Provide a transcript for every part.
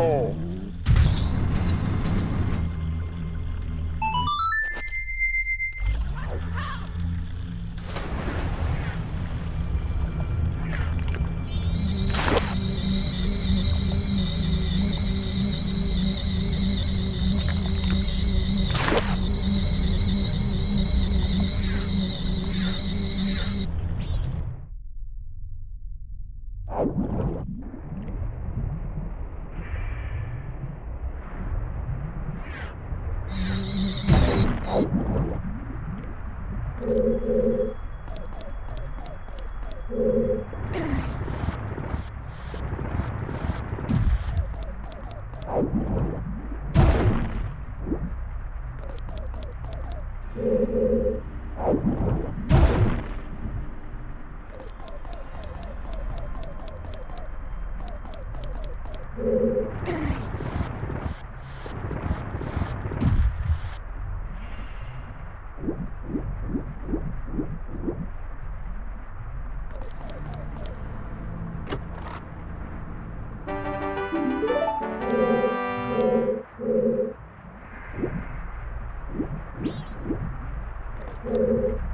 Oh. Thank you. you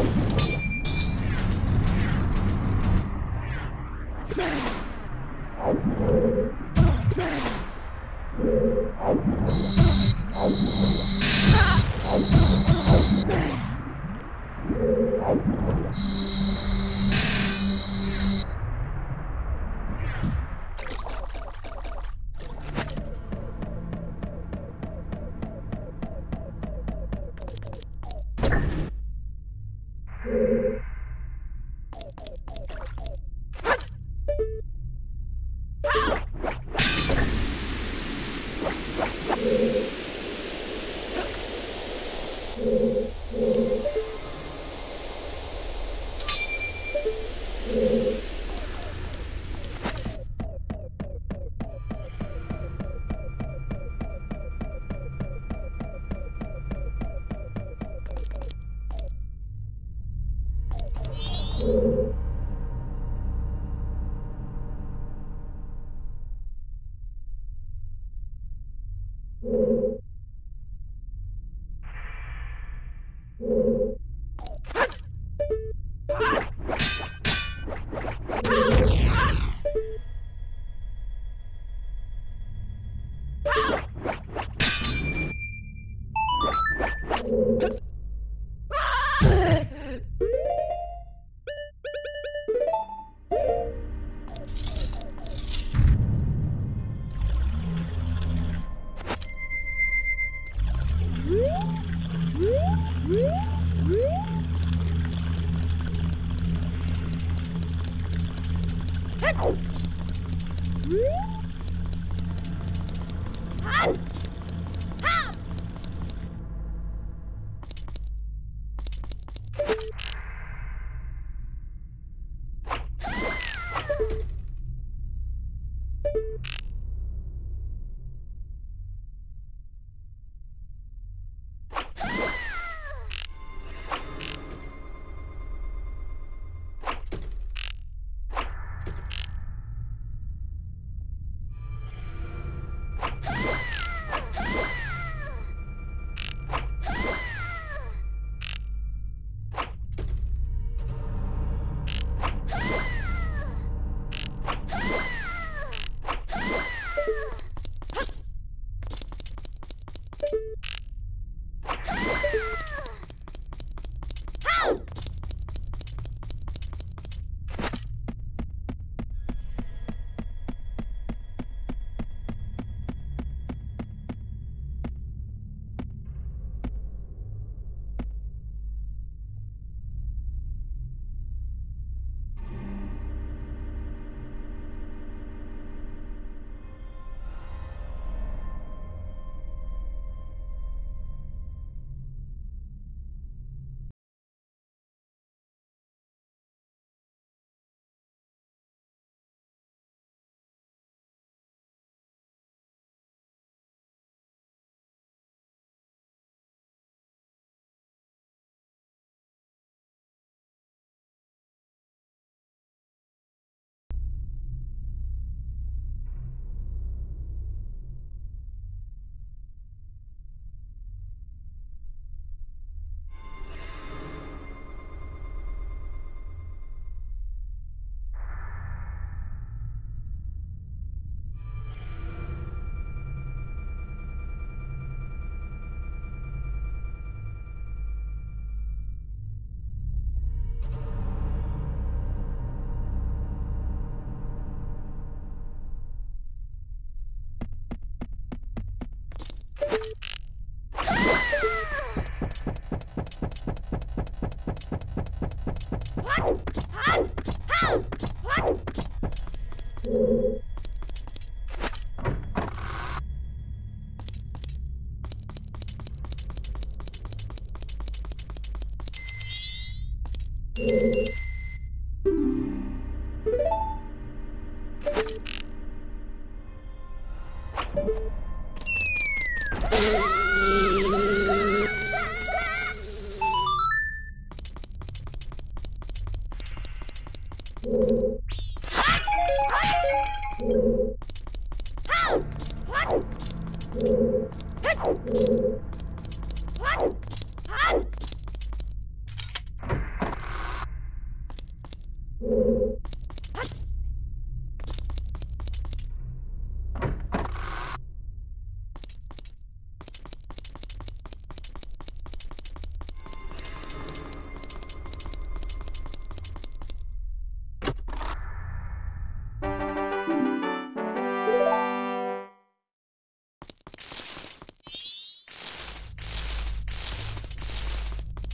Oh.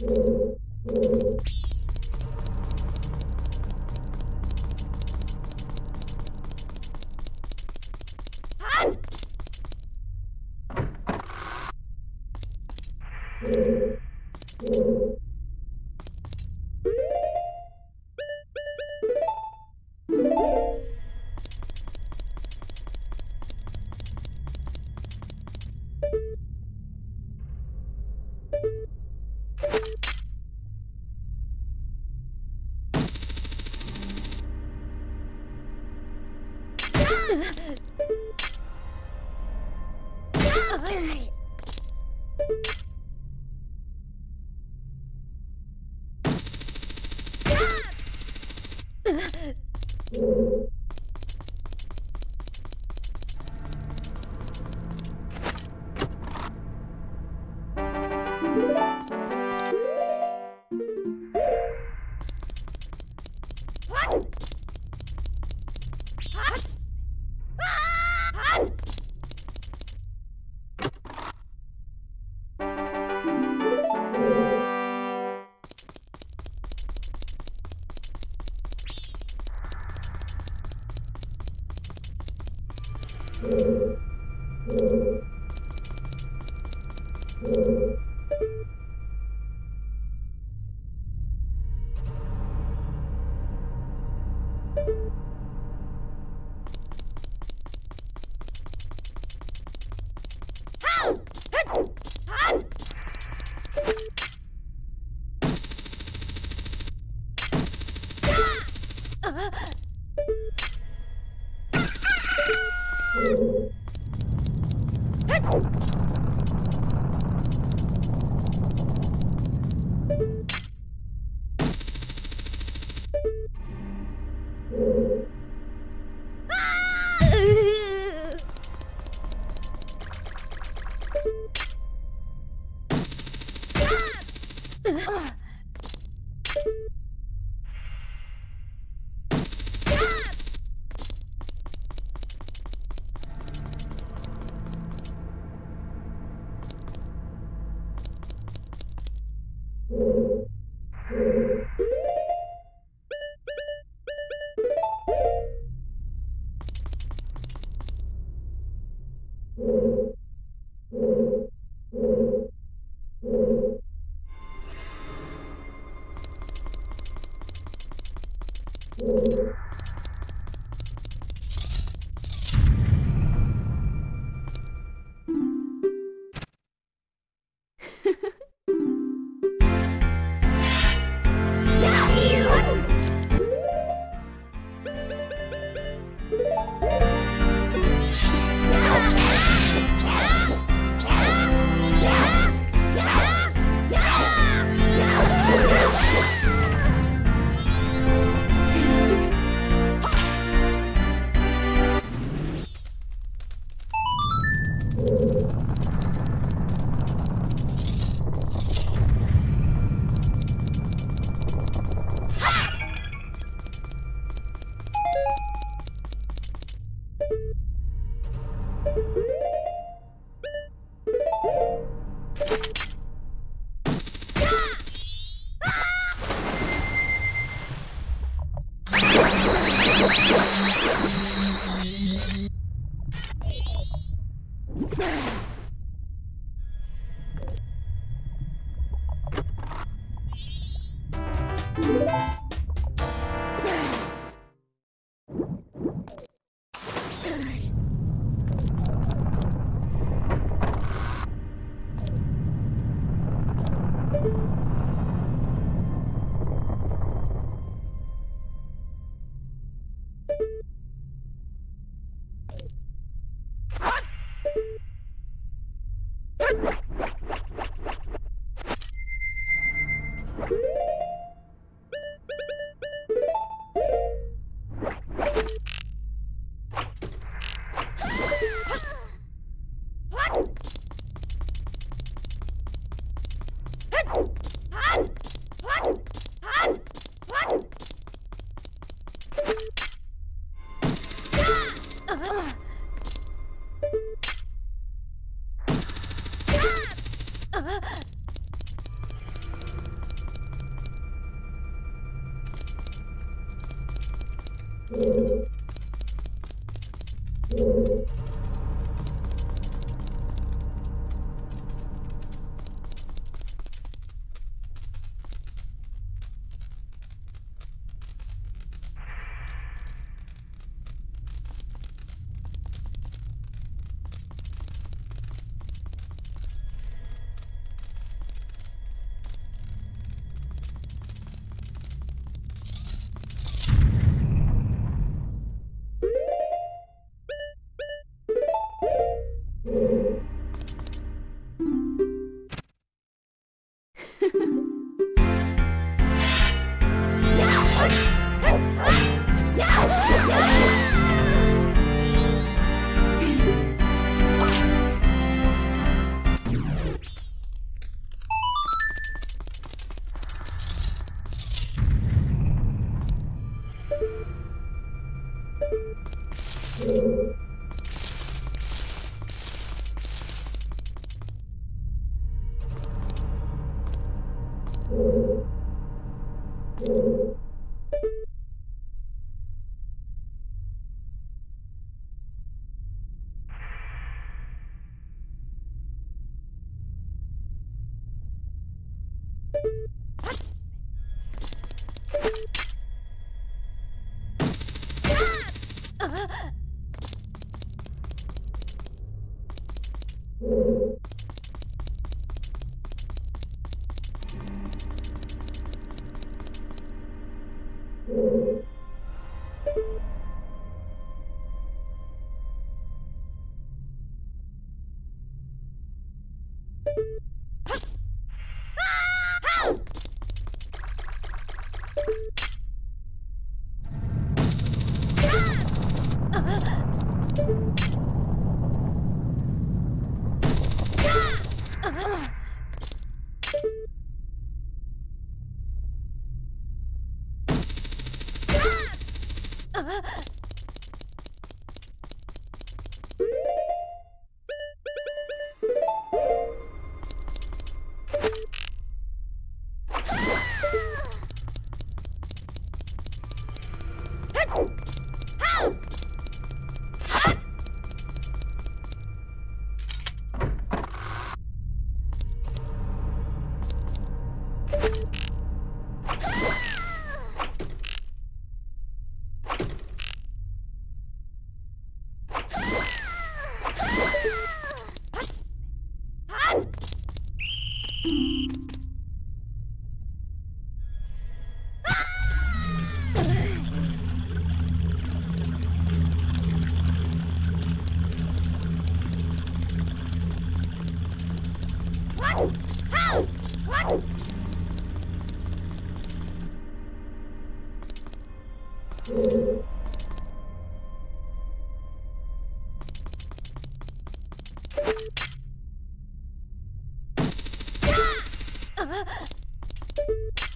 you 危ない。あっ! you Thank you. Ah! Thank you.